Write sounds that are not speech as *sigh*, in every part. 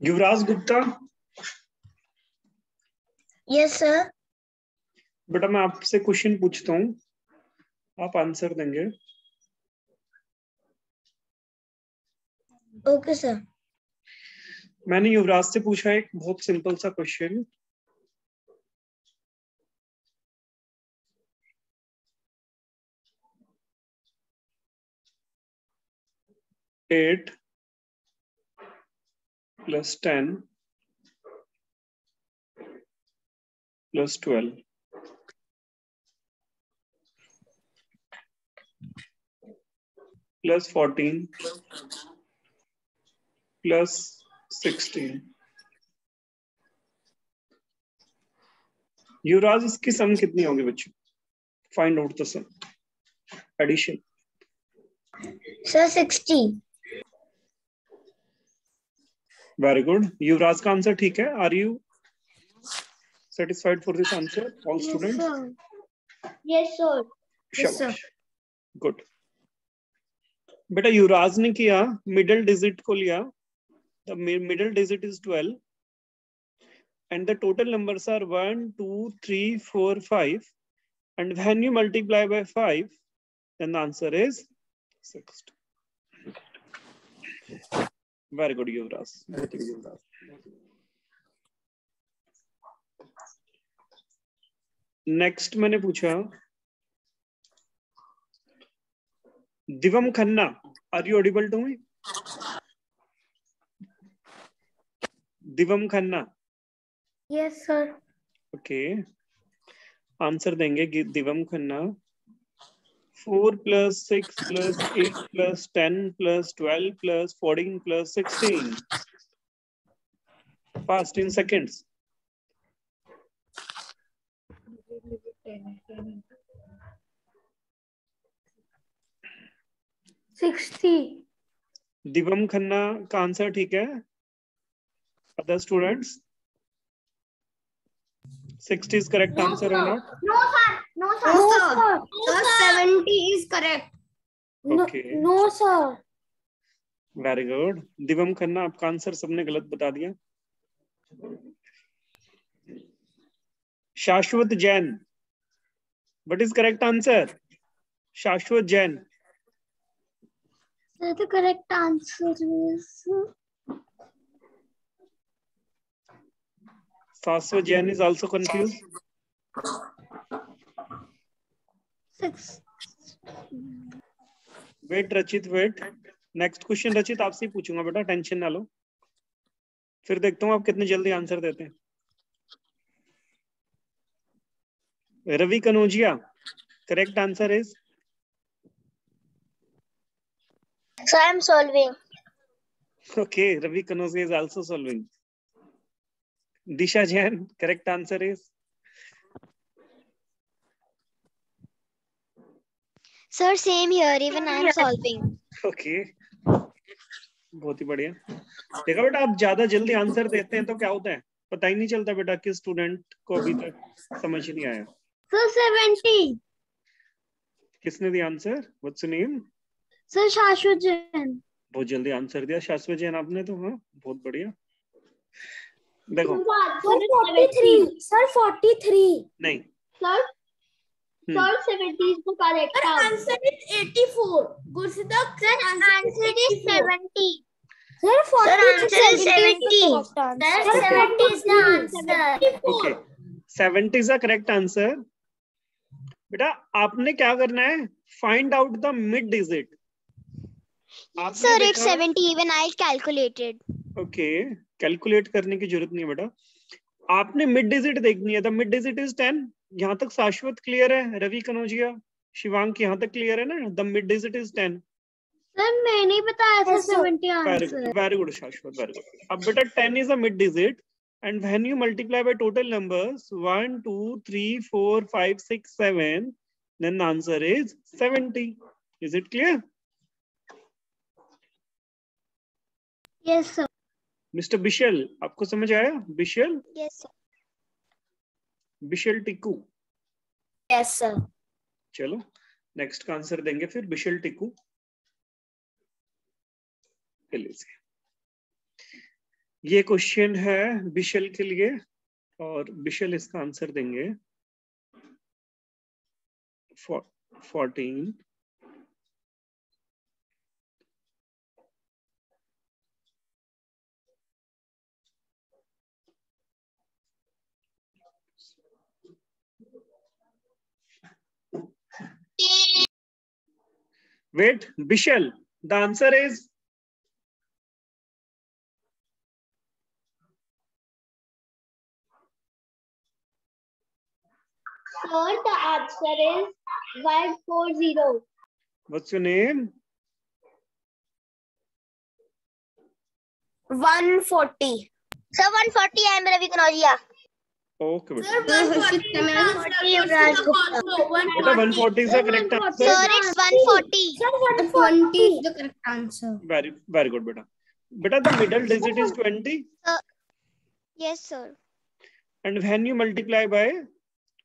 युवराज Gupta. Yes sir बेटा मैं आपसे क्वेश्चन पूछता हूँ। आप आंसर देंगे। ओके सर मैंने युवराज से पूछा एक बहुत सिंपल सा question eight plus ten plus twelve plus fourteen plus sixteen Yuvraj, इसकी सम कितनी होगी बच्चों? Find out the sum addition sir sixty very good Yuvraj का आंसर ठीक है are you satisfied for this answer all student Yes, sir. Good बेटा युवराज ने किया मिडिल डिजिट को लिया the middle digit is 12 and the total numbers are 1 2 3 4 5 and when you multiply by 5 then the answer is 60 very good yuvraj. Very good yuvraj. Next मैंने पूछा Divam Khanna are you audible to me Divam Khanna. Yes sir okay answer देंगे Divam Khanna four plus six plus eight plus ten plus twelve plus fourteen plus sixteen fast in seconds sixty Divam Khanna का answer ठीक है? Other students sixty is correct answer और not no sir no sir sir seventy is correct Okay. No sir very good Divam Khanna आपका answer सबने गलत बता दिया। Shashwat Jain. What is correct answer Shashwat Jain. Sir the correct answer Shashwat Jain is also confuse six wait Rachit wait next question Rachit आपसे ही पूछूँगा बेटा tension ना लो। फिर देखता हूँ आप कितने जल्दी आंसर देते हैं। Ravi Kanaujia correct answer is I am solving okay ravi kanosia is also solving. Disha jain correct answer is? Sir same here even I am solving okay. बहुत ही बढ़िया। देखा बेटा आप ज़्यादा जल्दी आंसर देते हैं तो क्या होता है? पता ही नहीं चलता बेटा किस स्टूडेंट को अभी तक समझ नहीं आया। सर सेवेंटी किसने दिया answer what's name sir Shashwat Jain. बहुत जल्दी आंसर दिया। शाश्वत जैन आपने तो हाँ? बहुत बढ़िया। देखो। Sir forty three sir forty three नहीं। Sir sir seventy is the correct answer is eighty four Gursidak sir answer is seventy sir forty seventy sir seventy is the answer okay seventy is the correct answer बेटा आपने क्या करना है? Find out the mid digit sir it's 70. Even I calculated. Okay calculate करने की ज़रूरत नहीं है बेटा। आपने मिड डिजिट देखनी है the mid digit is ten यहाँ तक शाश्वत क्लियर है रवि कनौजिया शिवांक यहाँ तक क्लियर है ना the mid digit is ten sir मैंने बताया था Yes, sir. 70 very answer very good Shashwat very good अब बेटा ten is a mid digit and when you multiply by total numbers 1 2 3 4 5 6 7 then the answer is 70 is it clear? Yes sir mr bishal आपको समझ आया? Bishal? Yes sir bishal Tikku. Yes sir चलो next का answer देंगे फिर बिशल टिकू लीजिए। ये question है बिशल के लिए और बिशल इसका आंसर देंगे। Fourteen Wait, Bishal, the answer is Sir, the answer is 140. What's your name? 140. Sir, 140, I am Ravi Kanodia. Okay. Sir, one forty is the correct answer Very good, one forty sir one forty digit is 20 yes sir. And when you multiply by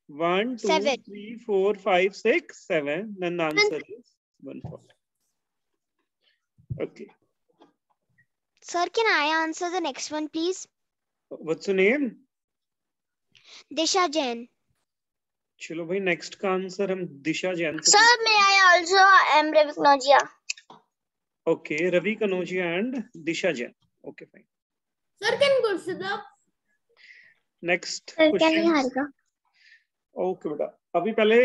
1 2 3 4 5 6 7 then the answer is 140 okay. Sir can i answer the next one please? What's your name? Disha Jain. चलो भाई next का answer हम Disha Jain Sir, may I also am Ravi Kanodia? Okay Ravi Kanojia and Disha Jain. Okay fine Sir, can Gursidap? Next Sir, can I question okay बेटा। अभी पहले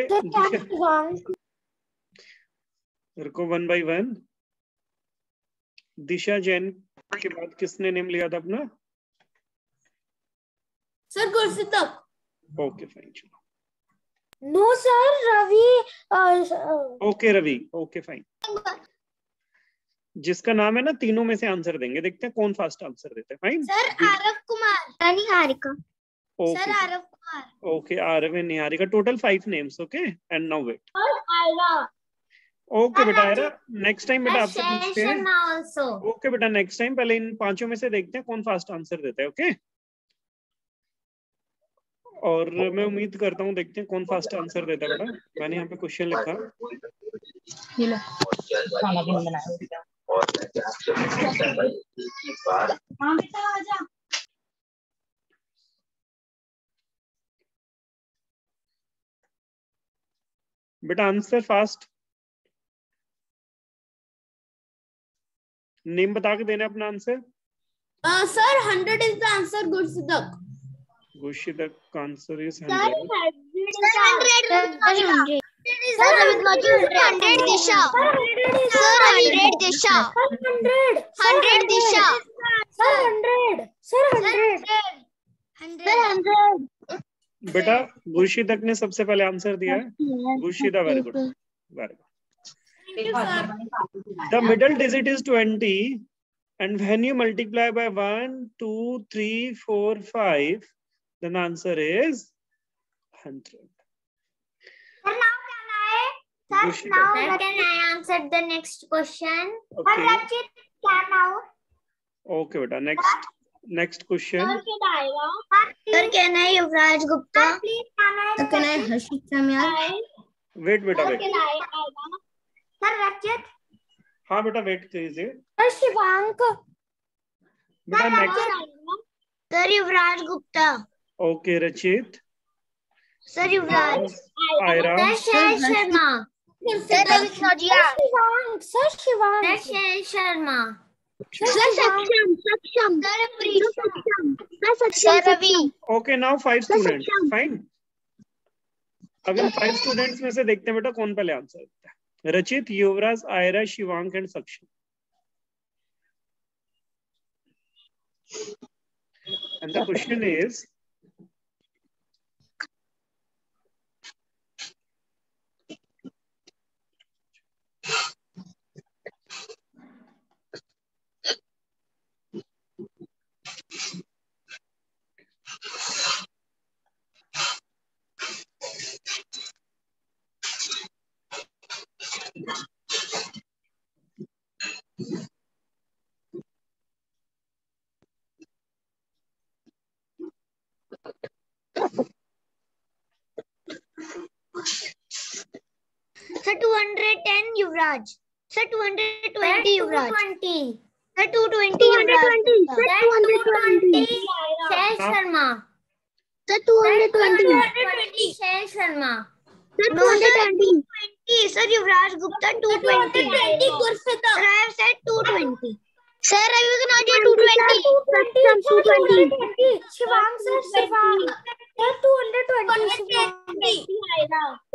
रुको one by one Disha Jain के बाद किसने name लिया था अपना? Sir, Gursidap. ओके फाइन चलो No, sir, Ravi. Uh, uh, okay Ravi okay fine जिसका नाम है ना तीनों में से आंसर देंगे। देखते हैं कौन फास्ट आंसर देते हैं। Fine Arav Kumar. Rani Harika. Sir, okay Arav Kumar. Okay Aarav and Niharika total five names okay and now wait. Okay बेटा आयरा नेक्स्ट टाइम बेटा आपसे पूछते हैं। ओके बेटा नेक्स्ट टाइम पहले इन पाँचों में से देखते हैं कौन फास्ट आंसर देता है ओके और मैं उम्मीद करता हूँ देखते हैं कौन फास्ट आंसर देता है बेटा। मैंने यहाँ पे क्वेश्चन लिखा। हाँ बेटा आंसर फास्ट नेम बता के देना अपना answer Uh, sir, 100 is the answer, Gursidap. Gushida का answer is Sir, 100 100. Sir, 100 Disha. Sir, 100 Disha. 100. 100 Disha. Sir, 100. Sir, 100. 100. बेटा गुशिदक ने सबसे पहले आंसर दिया है Gushida very good very good sir. The middle digit is 20. And when you multiply by 1, 2, 3, 4, 5, then the answer is 100. Sir, now can I? Sir, now can I answer the next question? Okay. Rachit, can now? Okay, beta. Next, next question. Sir, can I? Sir, can I Yuvraj Gupta? Sir, please, can I? Sir, can I Harshit Samyal? Wait, beta, Sir, wait. can I? Sir, Rachit. हाँ बेटा wait कीजिए Sir, Shivank. बेटा next Sir, Yuvraj Gupta. Okay, okay now five student fine में से देखते हैं बेटा कौन पहले आंसर देता है Rachit Yuvraj Aira Shivang and Saksham and the question is Sir, 210 Yuvraj. Sir, 220 Yuvraj. 20. Sir, 220. 220. Sir, 220. Shail हाँ। Sharma. Sir, Sir, 220. Shail Sharma. Sir, No, sir, 220. Sir, Yuvraj Gupta, 220. 220. Gurshita. Sir, I have said 220. Sir, Ravi Kanodia 220. 220. 220. Shivang, sir, Shivang. Sir, 220. Sir,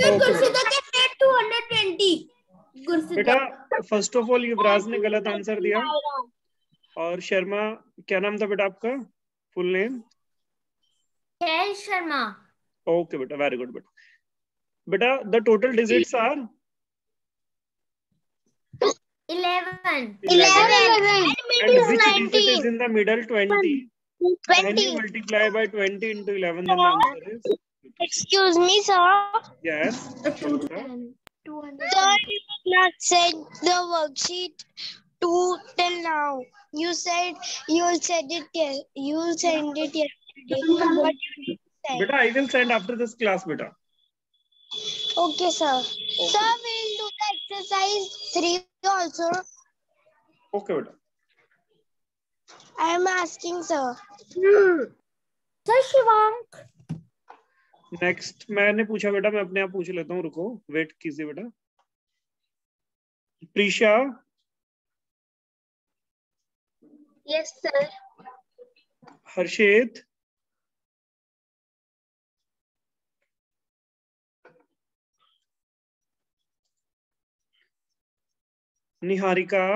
Okay. Gurshita के said 220. बेटा first of all युवराज ने गलत answer दिया। और शर्मा क्या नाम था बेटा आपका? Full name Sharma. ओके बेटा वेरी गुड बेटा। बेटा the total digit are eleven. Middle twenty multiply by twenty into eleven excuse me sir 200. Sir, you did not send the worksheet to till now. You said you'll send it. You'll send it yesterday. But Beta, I will send after this class, beta. Okay, sir. Okay. Sir, we'll do the exercise three also. Okay, beta. I am asking, sir. Hmm. Sir Shivank. Next मैंने पूछा बेटा मैं अपने आप पूछ लेता हूँ रुको वेट कीजिए बेटा। Prisha? Yes, sir. Harshit? Niharika?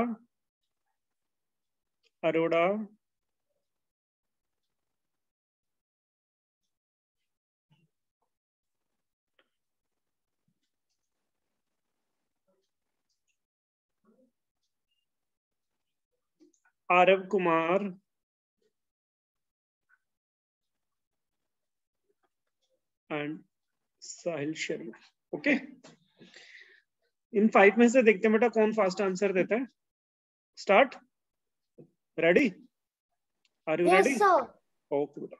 Arora? Aarav Kumar and Sahil Sharma okay in five में से देखते हैं बेटा कौन फास्ट आंसर देता है? Start ready are you ready okay बेटा.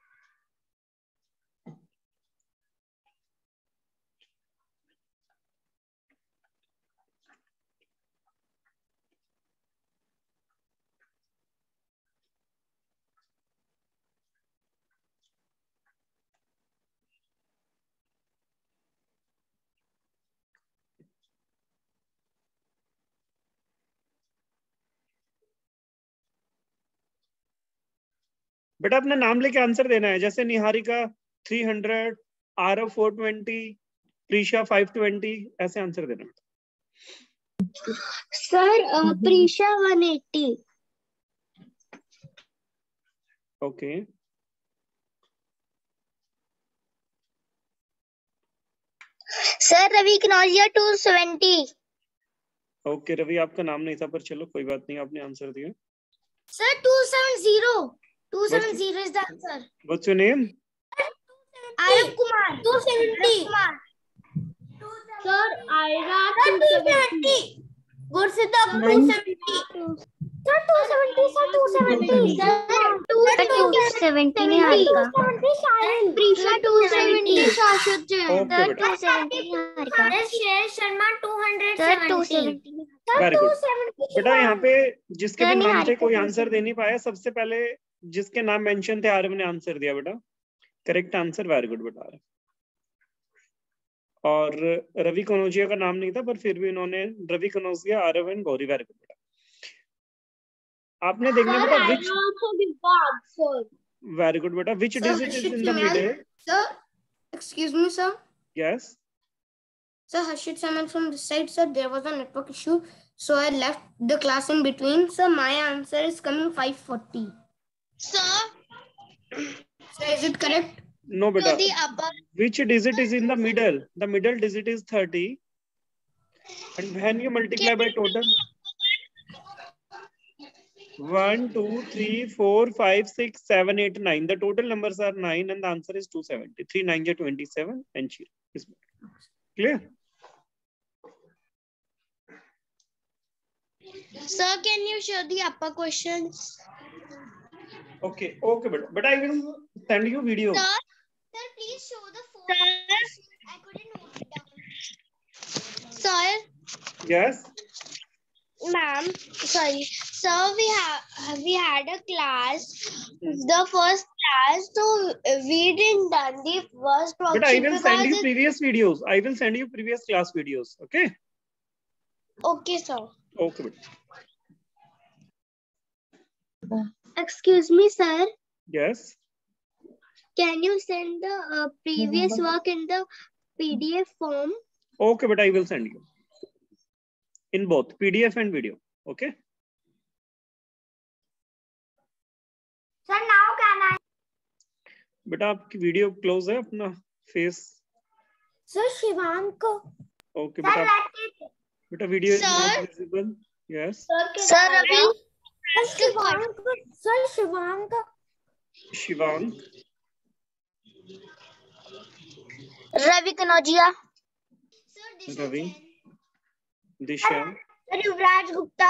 बेटा अपना नाम लेके आंसर देना है जैसे निहारिका 300 आरव 420 प्रीशा 520 ऐसे आंसर देना बेटा Sir, uh, Prisha 180. Okay Sir, Ravi Kanodia 270. Okay Ravi आपका नाम नहीं था पर चलो कोई बात नहीं आपने आंसर दिया sir two seven 270. 270 is the answer. What's your name Arab Kumar. 270. Sir, Ira 270. Gursitak 270. Sir, 270. Sir, 270. Sir, 270 Niharika. 270 Shahil. Prisha 270. Shashwat okay बेटा 270 Niharika. Sir, Sher Sharma Sir, 270. 270. Sir, Very good. 270. बेटा यहाँ पे जिसके भी Sir, नाम निहारिका कोई answer दे नहीं पाया सबसे पहले जिसके नाम मेंशन थे आरव ने आंसर दिया बेटा। करेक्ट आंसर वेरी गुड बेटा। और रवि कनौजिया का नाम नहीं था पर फिर भी उन्होंने Ravi Kanaujia Aarav and Gauri very good बेटा। आपने देखना बेटा विच वेरी गुड बेटा which digit is in the middle sir excuse me sir yes sir Harshit Saman from this side sir there was a network issue so i left the class in between. So my answer is coming Sir. So is it correct? No, beta. So the upper... Which digit is in the middle? The middle digit is 30. And when you multiply by total? 1, 2, 3, 4, 5, 6, 7, 8, 9. The total numbers are 9 and the answer is 270. 3, 9 27 and she clear. Sir, can you show the upper questions? Okay okay but but i will send you video Sir, sir, please show the phone. Sir, I couldn't note it down. Sir, yes ma'am, sorry. sir, we have we had a class, hmm. the first class, so we didn't done the first But I will send you previous videos. I will send you previous class videos. Okay. okay, sir. Okay. beta. Excuse me, sir. Yes. Can you send the uh, previous work in the PDF form? Okay, but I will send you in both PDF and video. Okay. Sir, now can I? बेटा आपकी video close है अपना face Sir, Shivank. ओके Sir, बेटा. बेटा video visible yes Sir, Ravi. Sir Ravi Kanaujia Ravi Disha Yuvraj Gupta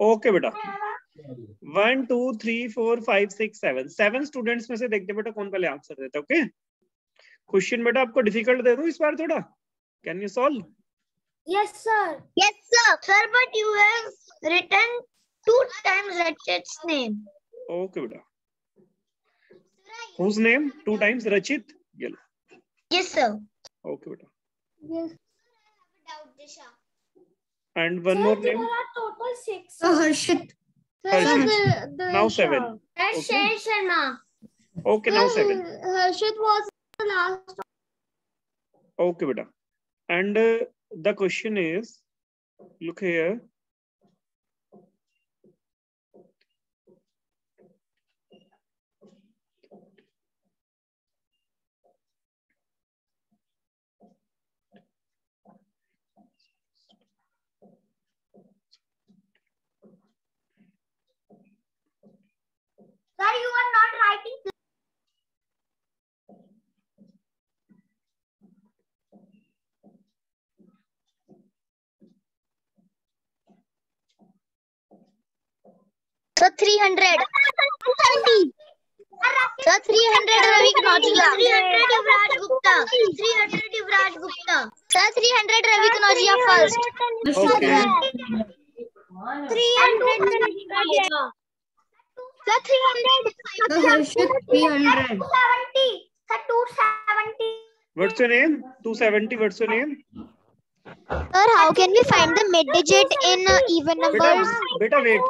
okay बेटा. One two three four five six seven seven students में से देखते बेटा कौन पहले आंसर देता है ओके okay? क्वेश्चन बेटा आपको डिफ़िकल्ट दे दू इस बार थोड़ा? Can you solve yes sir yes sir sir but. You have written two times Rachit's name okay बेटा। Whose name two times Rachit गेलो यस सर ओके बेटा and one more name total six Harshit now seven Harshit Sharma okay now seven Harshit was last. okay beta and uh, the question is look here Sir, you are not writing. Three hundred sir three hundred Ravi Kanaujia sir three hundred Ravi Kanaujia first What's your name? Two seventy. What's your name? Sir, how can we find the mid-digit in uh, even numbers? Beta, wait.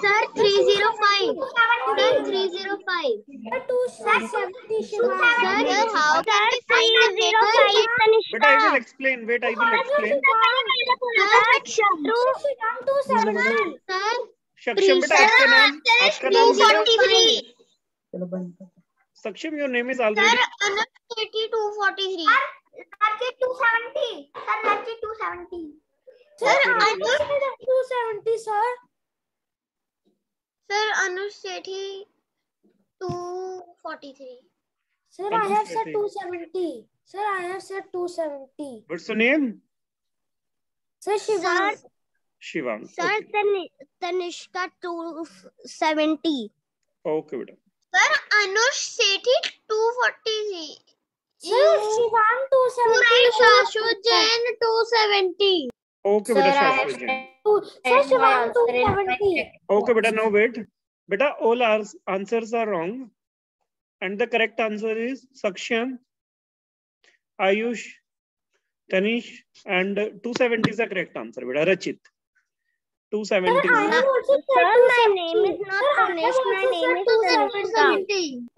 Sir, 305. Sir, 305. Sir, how can we find the mid-digit? Beta, I will explain. Wait, I will explain. Sir, Sir, Shaksham, beta, aapka naam, aapka naam, beta. Saksham, your name is already. Sir, 243. Rachit 270. Sir, Rachit 270. Sir, Okay, Anush, 270, sir. Sir, Anush Sethi 243. Sir, I have said 270. 270. Sir, I have said 270. what's your name Sir, Shivank. shivang Sir, okay, Tan- Tanishka 270. okay beta Sir, Anush Sethi 243. Okay बेटा no wait बेटा all answer are wrong and the correct answer is Saksham Ayush Tanish and two seventy is correct answer बेटा Rachit two seventy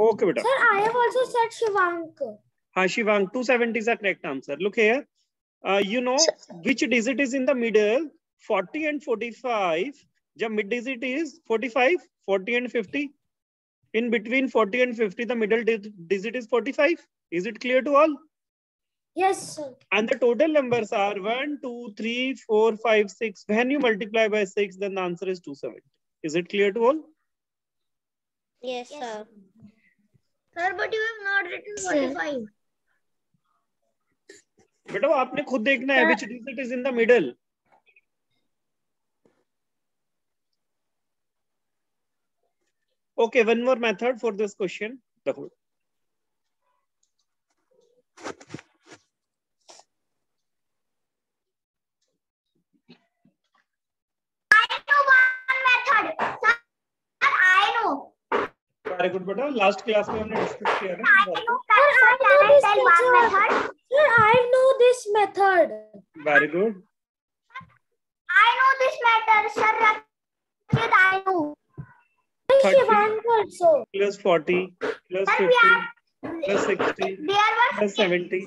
okay बेटा. Ha, Shivang, 270 is the correct answer. Look here. Uh, you know which digit is in the middle? 40 and 45. The mid digit is 45, 40 and 50. In between 40 and 50, the middle digit is 45. Is it clear to all? Yes, sir. And the total numbers are 1, 2, 3, 4, 5, 6. When you multiply by 6, then the answer is 270. Is it clear to all? Yes, sir. Sir, but you have not written 45. बेटा आपने खुद देखना है is in the middle okay one more method for this question देखो very good बेटा last class में हमने discuss किया ना। I know this method very good I know this method sir रखिए I know plus 40 plus 50 plus 60 बेटा 70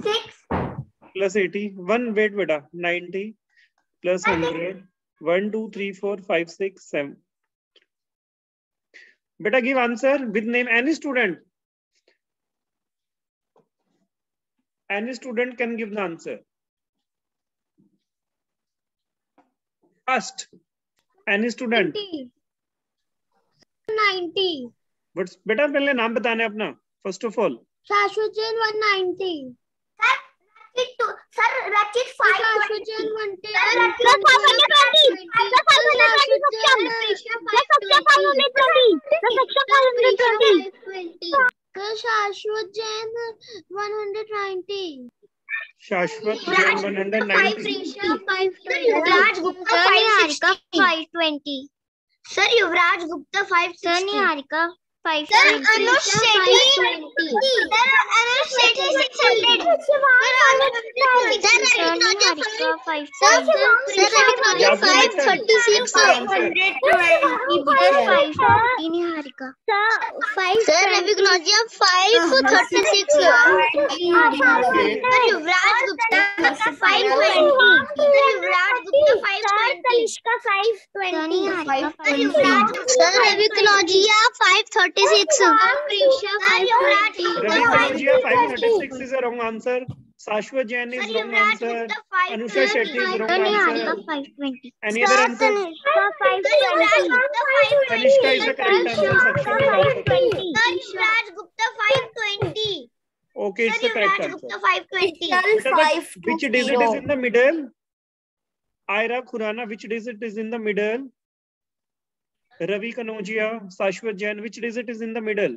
plus 80 one wait beta. 90 plus 100 1 बेटा give answer with name any student any student can give the answer first any student 90. But बेटा पहले नाम बताना है अपना first of all Shashwat Jain 190. Sir, Rachit, two- sir, Rachit 520. Shashwat Jain 110. Sir, Rachit 520. Sir, 520. Sir, Saksha 520. Sir, Saksha 520. Sir, Shashwat Jain 190. Shashwat Jain one hundred ninety Sir, Yuvraj Gupta 520. Sir, Yuvraj Gupta 560. Sir, Niharika 520. Sir, Anush Sethi 520. Sir, Anush Sethi 600. Sir, Anush Sir, Niharika 520. Sir, Niharika 536. Sir, 540 Niharika. Sir, 5 Sir, Ravignosia 536. Sir, Yuvraj Gupta 520. Sir, Yuvraj Gupta 520. Talishka 520. Sir, Yuvraj Sir, Ravignosia 536. Sir, Yuvraj Gupta Ravi 520. 536 is a wrong answer. Shashwat Jain is wrong answer. Anusha Shetty is wrong answer. Any other answer? Tanishka 520. Tanishka is the correct answer. Gupta 520. Okay, it's the correct Yuvraj answer. Gupta 520. Beta, which digit is in the middle? Ira Khurana, which digit is in the middle? Ravi Kanojia, Shashwat Jain, which digit is in the middle?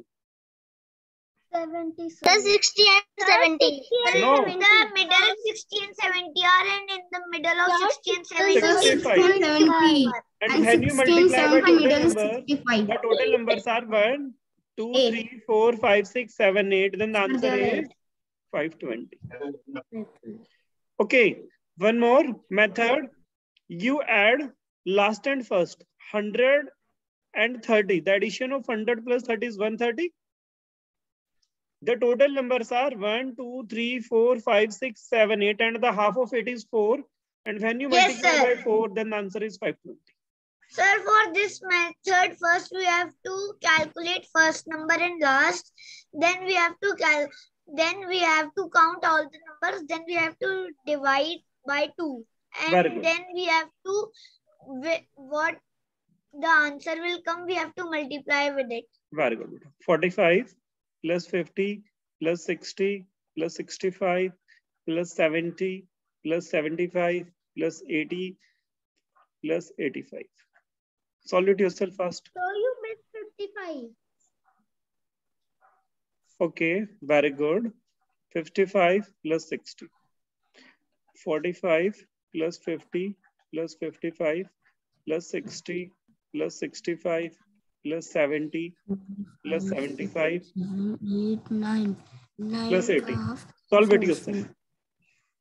70. The 60 and 70. No. In the middle 60 and 70 are and in the middle of 60 and 70. 65. 70. And, And when you multiply by 7 total number, 65. the total numbers are 1, 2, Eight. 3, 4, 5, 6, 7, 8. Then the answer is 520. Okay, one more method. You add last and first 100 and 30. The addition of 100 plus 30 is 130. The total numbers are 1, 2, 3, 4, 5, 6, 7, 8, and the half of it is 4. And when you Yes, multiply sir. by 4, then the answer is 520. Sir, for this method, first we have to calculate first number and last. Then we have to cal. Then we have to count all the numbers. Then we have to divide by two, and then we have to what the answer will come. We have to multiply with it. Very good. 45 plus 50 plus 60 plus 65 plus 70 plus 75 plus 80 plus 85. Solve it yourself first. So you missed fifty-five. Okay, very good. 55 plus 60. 45 plus 50 plus 55 plus 60 plus 65 plus 70 plus 75 Seven, eight, nine, nine Plus 80. and a half, Solve it four, yourself. four,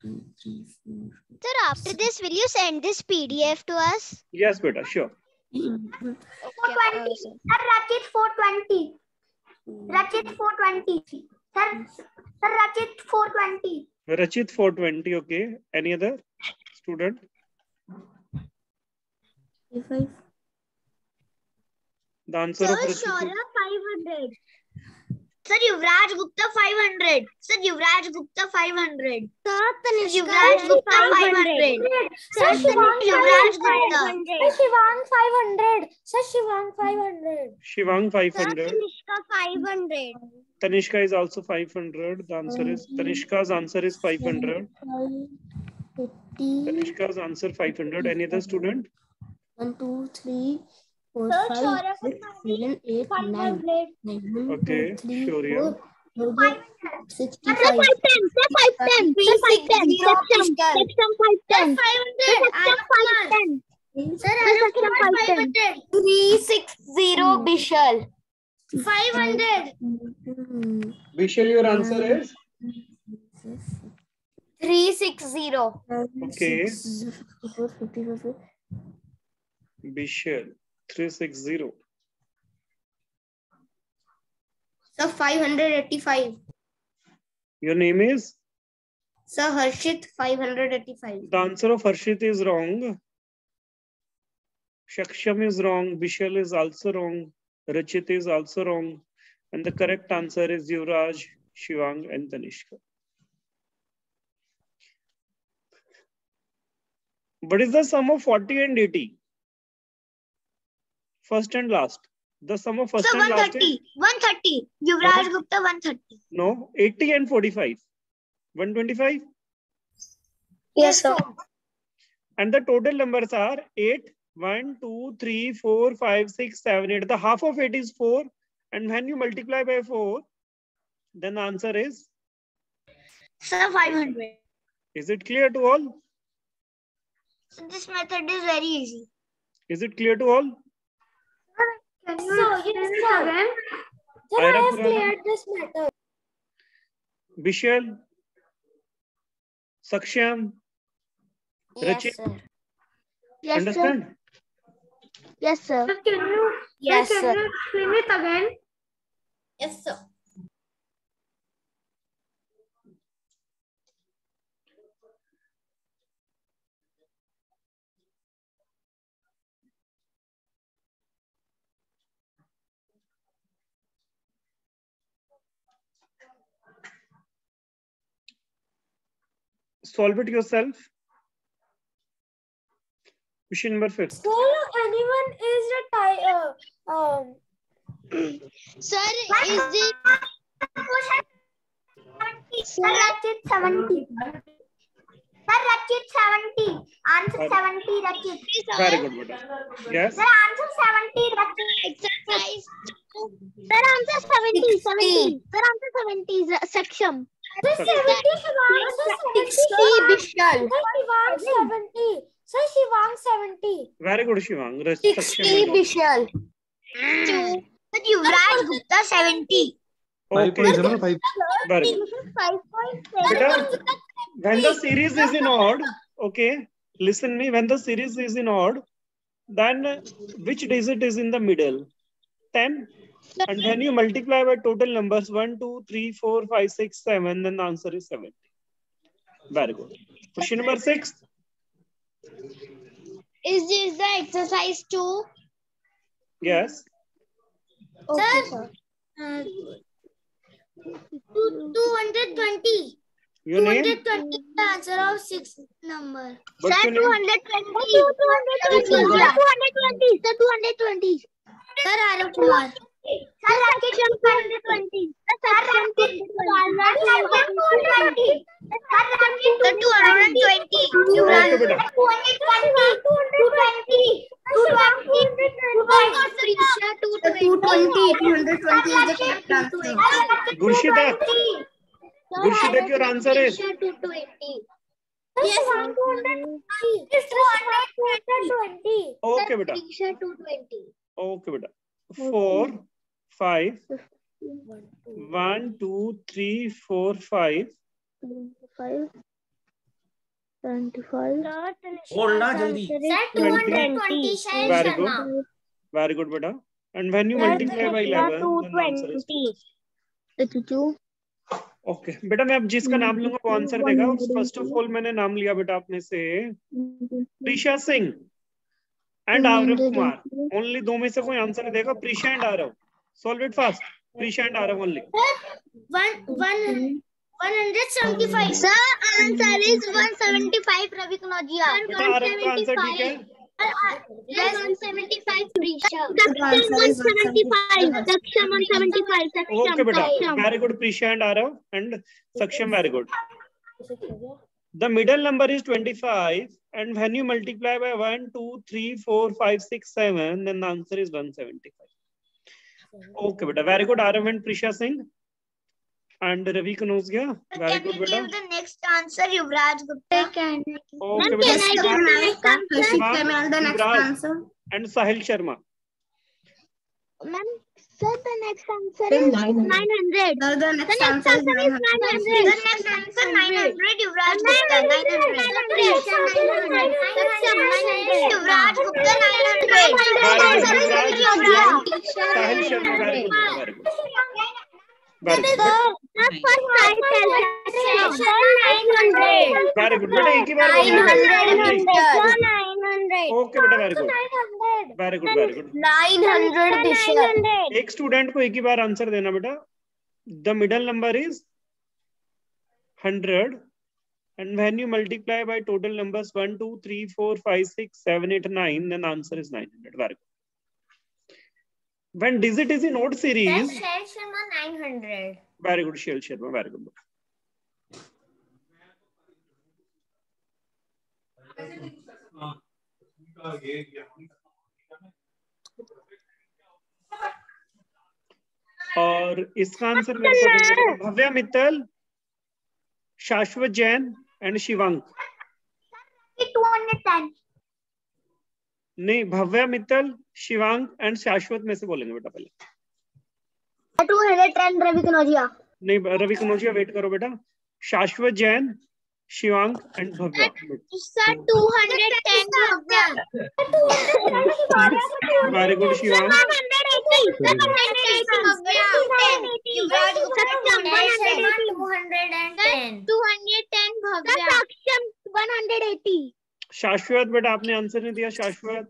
two, three, four. Sir, after this, will you send this PDF to us? Yes, beta, sure. 420. Sir, Rachit 420. Rachit 420. Sir, sir, Rachit 420. Rachit 420, okay. Any other student? Five. The answer Sir, of Rachit 500. Sir, Yuvraj Gupta 500. Sir, Yuvraj Gupta 500. Sir, Tanishka Yuvraj Gupta 500. Sir, Shivang Yuvraj 500. Gupta. Sir, Shivang 500. Sir, Shivang 500. Shivang 500. Sir, Tanishka 500. Tanishka is also 500. The answer is Tanishka's answer is 500. Tanishka's answer 500. Any other student? One, two, three, four, Sir, five, Shaurya six, Pratap seven, eight, nine. 500. Nine, one, Okay, two, three, Shaurya. four, 65 five ten. Sir, five ten. Sir, five ten. Section, section five ten. Five Sir, section five ten. Sir, section five ten. Three six zero hmm. Bishal. Five hundred. Vishal, your answer is Three six zero. Okay. 54 55 Vishal. 360. Sir, 585. Your name is? Sir, Harshit, 585. The answer of Harshit is wrong. Shaksham is wrong. Vishal is also wrong. Rachit is also wrong. And the correct answer is Yuvraj, Shivang, and Tanishka. What is the sum of 40 and 80? First and last. The sum of first so and one last is thirty. One thirty. Yuvraj Gupta, one thirty. no 80 and 45. 125. Yes, sir. And the total numbers are 8, 1, 2, 3, 4, 5, 6, 7, 8. The half of 8 is 4. And when you multiply by 4, then the answer is, Sir, five hundred. is it clear to all? So this method is very easy. Is it clear to all? So, yes, sir. Sir, I have Purana? cleared this matter. Vishal, Saksham, Yes, Rachit, sir. Yes, sir. understand? Yes, sir. Sir, can you, Yes, sir, sir. can you explain it again? Yes, sir. Solve it yourself. Question number 5. So, anyone is a tie, uh, um, *clears throat* Sir, is it Sir, Rachit, 70. Sir, Rachit, 70. Answer 70, Rachit. Very good, Beta. Yes. Sir, answer 70, Rachit. exercise? Sir, answer 70, 70. Sir, answer 70, Ra- section. Sir, 70, Shivang, sir, 70. Bishal. Sir, Shivang, 70. Sir, Shivang, 70. Very good, Shivang. Rest- Sixty Saksham. Bishal. Sir, Yuvraj Gupta, 70. Okay. Very good. When the series is in odd, okay, listen me, when the series is in odd, then uh, which digit is in the middle? 10. And when you multiply by total numbers 1, 2, 3, 4, 5, 6, 7, then the answer is 70. Very good. Question number 6. Is this the exercise two? Yes. Okay, sir. Uh, two- 220. Your name? 220 is the answer of six number. What's Sir, your name? 220. 220. Sir, 220. Sir, 220. Sir, Arav Kumar. Sir, Rakesh 220. Sir, Rakesh 220. 220. Yuvraj Okay, 220. 220. 220. 220, 220 is the correct answer. Gurshida. Gurshida, your answer is? 220. Yes, 220. It's 220. Okay, beta. Diksha 220. Okay, beta. 4, 5, 1, 2, 3, 4, 5. बोल ना जल्दी। Sir, 220. Shahid Very Sharma. good. Very good, beta. And when you multiply by 11, then the answer is okay बेटा मैं अब जिसका नाम लूँगा वो आंसर देगा। फ़र्स्ट ऑफ़ ऑल मैंने नाम लिया बेटा आपने से। प्रीशा सिंह एंड आरव कुमार। ओनली दो में से कोई आंसर देगा Prisha and Aarav. Solve it fast Prisha and Aarav only One, one, 175. Sir, answer is 175, Ravi Kanodia. बेटा आरव का आंसर ठीक है Yes, 175, Prisha. answer is 175. Daksha 175. Okay बेटा very good Prisha and Aarav and Saksham very good The middle number is 25 and when you multiply by 1, 2, 3, 4, 5, 6, 7 then the answer is 175. And Ravi Kanozgia. Very Can good, you beta. give the next answer, Yuvraj Gupta? Can Okay, Ma'am, beta. can I give Shivang the next answer? Harshit Shivang, Kamal, the next Yuvraj. answer. and Sahil Sharma. Ma'am, sir, the next answer Sir, is 900. 900. The, the The next next answer is answer is 900. 900. The next answer 900. Yuvraj Gupta 900. 900. Yuvraj Gupta 900. Very good, is. Very good. Very good. Very good. The first title session 900. Very good. बेटा एक ही बार बोलिएगा. 900. 900. Okay, बेटा. Very good. 900. Very good. Very good. 900 Bishop. एक student को एक ही बार आंसर देना बेटा the middle number is hundred and when you multiply by total numbers 1 2 3 4 5 6 7 8 9 then answer is 900 very good when digit is in odd series Session 900. very good shell sharma very good और इसका answer मेरे भव्या मित्तल शाश्वत Jain and Shivank. नहीं Bhavya Mittal Shivank and शाश्वत में से बोलेंगे बेटा पहले। 210 Ravi Kanodia. नहीं रवि कनौजिया वेट करो बेटा। Shashwat Jain Shivank and Bhavya Sir, 210 Bhavya. Very good Shivank 180. 180 Bhavya. Yuvraj Gupta 210. 210 Bhavya. Saksham 180. शाश्वत बेटा आपने आंसर नहीं दिया शाश्वत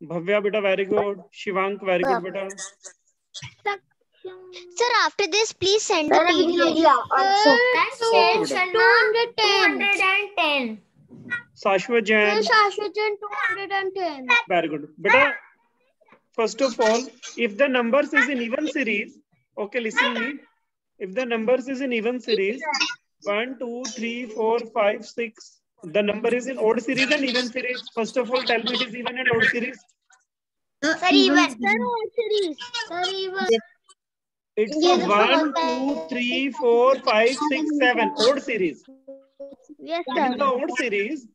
भव्या बेटा very good Shivank very good बेटा Sir, after this, please send the Ravi PDF. Kanodia also. Okay, Session 210. Shashwat Jain Shashwajan 210. Very good. Beta, first of all, if the numbers is in even series, okay, listen me. If the numbers is in even series, one, two, three, four, five, six, the number is in odd series and even series. First of all, tell me it is even and odd series. The Sir, even. even- Sir, even. It's Yes, a one, two, three, four, five, six, seven. Odd series. Yes, sir. In the odd series,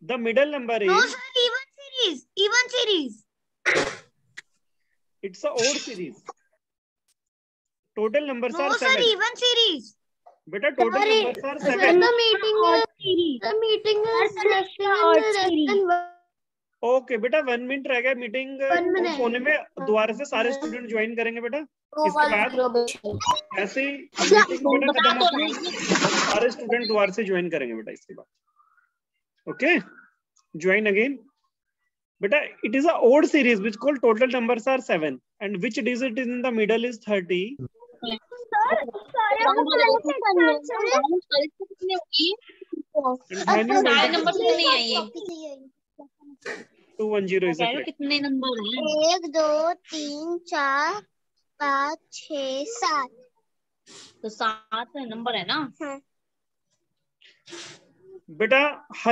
the middle number is. No, is sir, even series. Even series. *laughs* it's a odd series. Total numbers No, are sir, seven. even series. Beta, total Sorry. numbers are seven. meeting is the meeting is less than okay बेटा one minute रह गया meeting. होने में दोबारा से सारे student join *laughs* करेंगे बेटा। इसके बाद ऐसे ही है। सारे स्टूडेंट दोबारा से ज्वाइन करेंगे बेटा इसके बाद। ओके ज्वाइन अगेन बेटा it is a odd series which called total numbers are 7 and which digit is in the middle is 30 and when you सारे multiply नंबर तो नहीं है ये 210 is the कह रहे हो correct. कितने नंबर हैं? एक दो तीन चार पाँच छ सात। तो सात नंबर है ना? बेटा हर